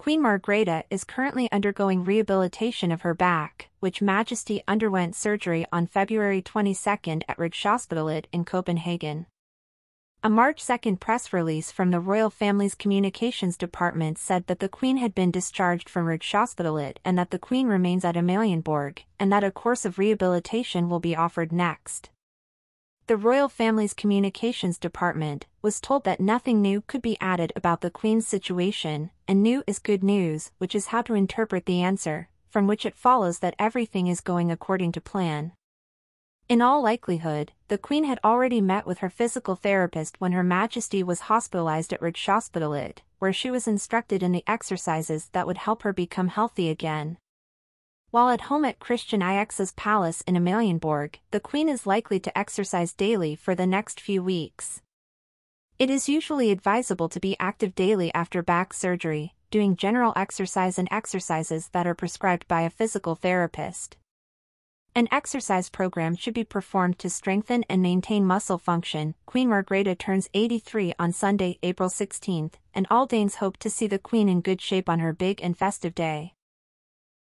Queen Margrethe is currently undergoing rehabilitation of her back, which Majesty underwent surgery on February 22 at Rigshospitalet in Copenhagen. A March 2 press release from the royal family's communications department said that the Queen had been discharged from Rigshospitalet and that the Queen remains at Amalienborg, and that a course of rehabilitation will be offered next the royal family's communications department, was told that nothing new could be added about the Queen's situation, and new is good news, which is how to interpret the answer, from which it follows that everything is going according to plan. In all likelihood, the Queen had already met with her physical therapist when Her Majesty was hospitalized at Rigshospitalet, where she was instructed in the exercises that would help her become healthy again. While at home at Christian IX's palace in Amalienborg, the Queen is likely to exercise daily for the next few weeks. It is usually advisable to be active daily after back surgery, doing general exercise and exercises that are prescribed by a physical therapist. An exercise program should be performed to strengthen and maintain muscle function. Queen Margrethe turns 83 on Sunday, April 16, and all Danes hope to see the Queen in good shape on her big and festive day.